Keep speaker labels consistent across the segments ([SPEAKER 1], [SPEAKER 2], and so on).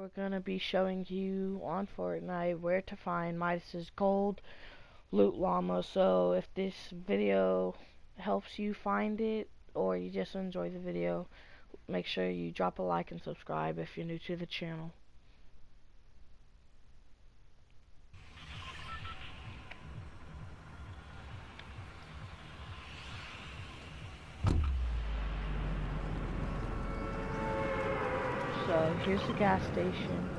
[SPEAKER 1] We're going to be showing you on Fortnite where to find Midas's gold loot llama. So if this video helps you find it or you just enjoy the video, make sure you drop a like and subscribe if you're new to the channel. So here's the gas station,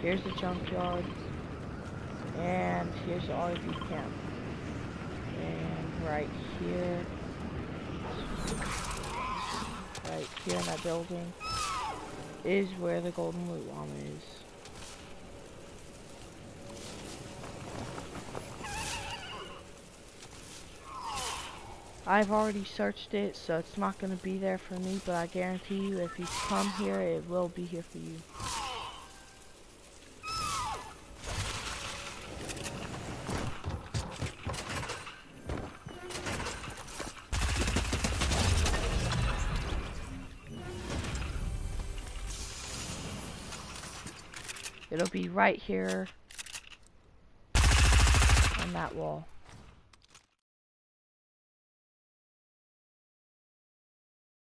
[SPEAKER 1] here's the junkyard, and here's the RV camp. And right here, right here in that building, is where the golden loot is. I've already searched it, so it's not going to be there for me, but I guarantee you if you come here, it will be here for you. It'll be right here on that wall.